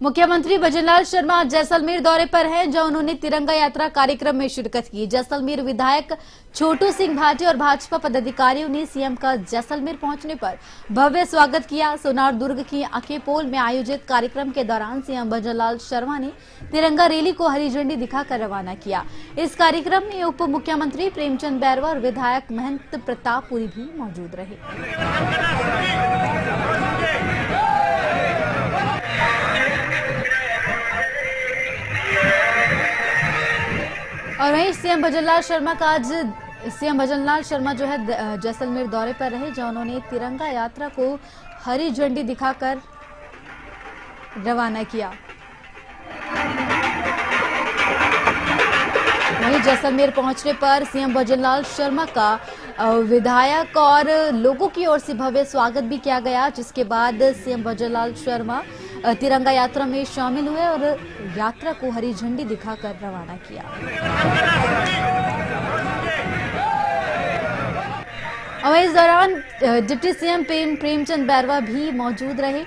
मुख्यमंत्री भजनलाल शर्मा जैसलमेर दौरे पर हैं, जहाँ उन्होंने तिरंगा यात्रा कार्यक्रम में शिरकत की। जैसलमेर विधायक छोटू सिंह भाटी और भाजपा पदाधिकारियों ने सीएम का जैसलमेर पहुँचने पर भव्य स्वागत किया। सोनार दुर्ग की अखेपोल में आयोजित कार्यक्रम के दौरान सीएम भजनलाल शर्मा ने तिरंगा रैली को हरी झंडी दिखाकर रवाना किया। इस कार्यक्रम में उप मुख्यमंत्री प्रेमचंद बैरवा और विधायक महंत प्रताप पुरी भी मौजूद रहे। और वहीं सीएम भजनलाल शर्मा का आज, सीएम भजनलाल शर्मा जो है जैसलमेर दौरे पर रहे, जहाँ उन्होंने तिरंगा यात्रा को हरी झंडी दिखाकर रवाना किया। वहीं जैसलमेर पहुँचने पर सीएम भजनलाल शर्मा का विधायक और लोगों की ओर से भव्य स्वागत भी किया गया, जिसके बाद सीएम भजनलाल शर्मा तिरंगा यात्रा में शामिल हुए और यात्रा को हरी झंडी दिखाकर रवाना किया। और इस दौरान डिप्टी सीएम प्रेमचंद बैरवा भी मौजूद रहे।